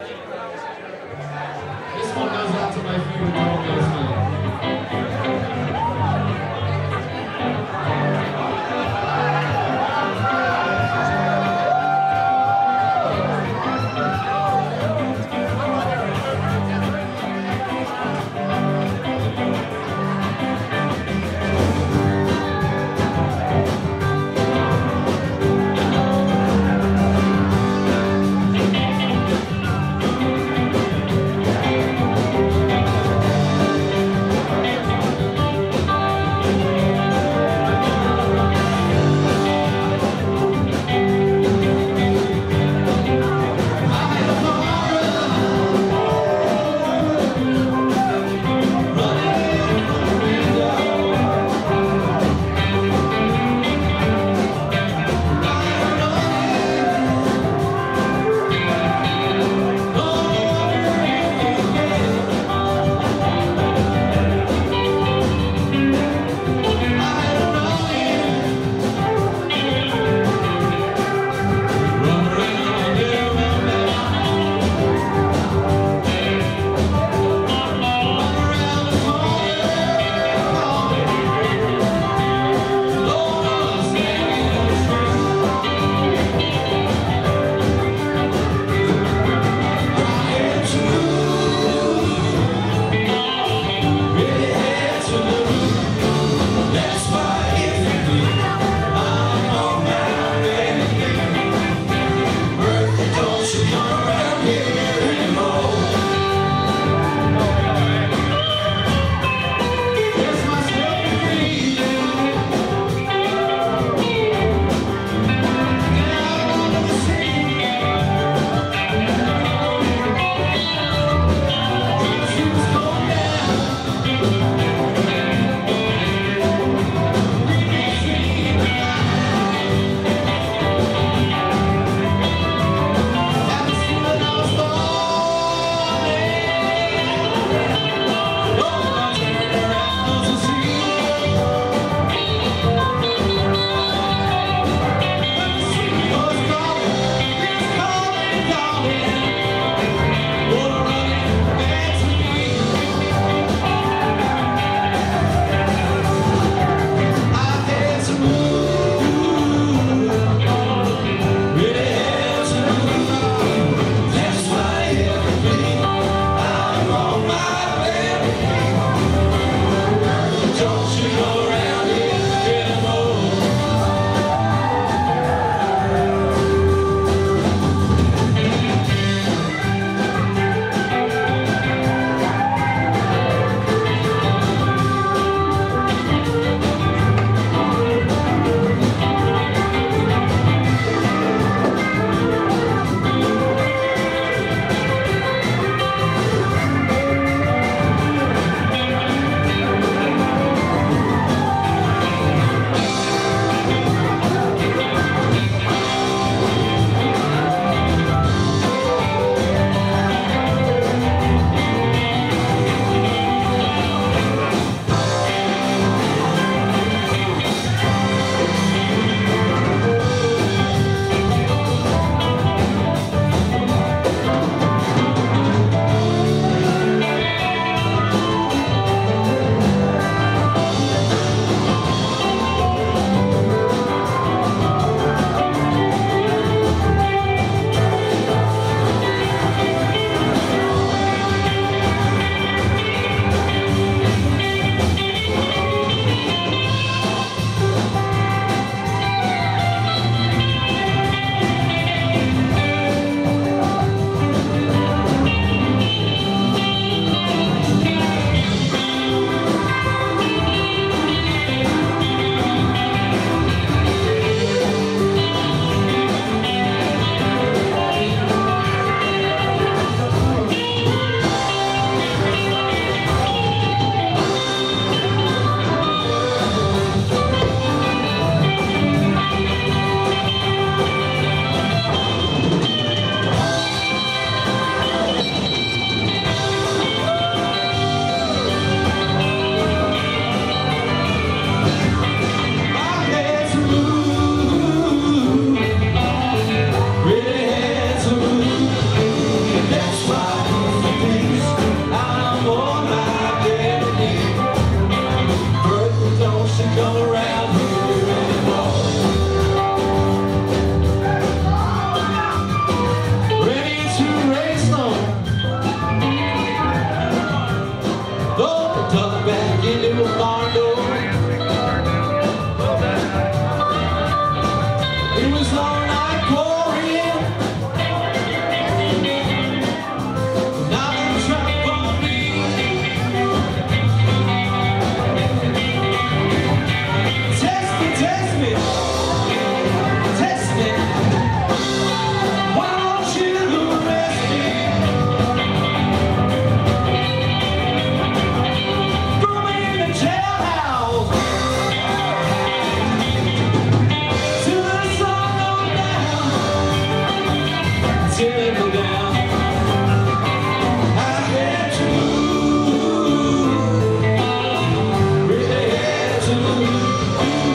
This one goes out to my favorite man. Música